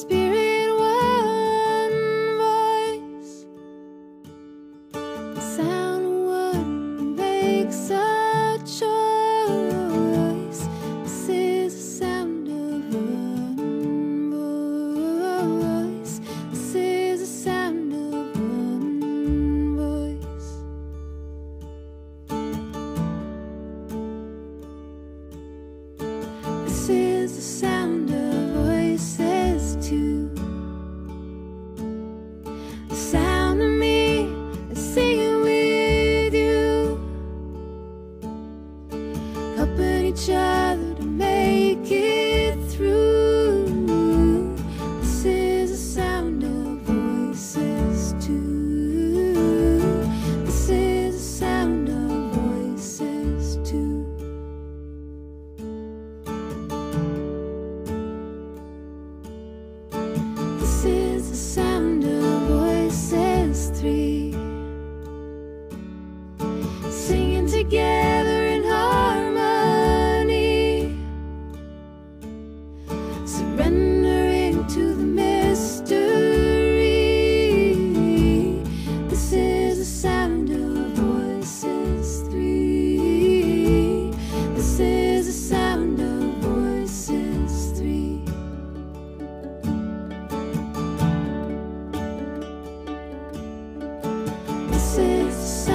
spirit, one voice. Sound one makes a choice. This is the sound of one voice. This is the sound of one voice. This is the sound of. This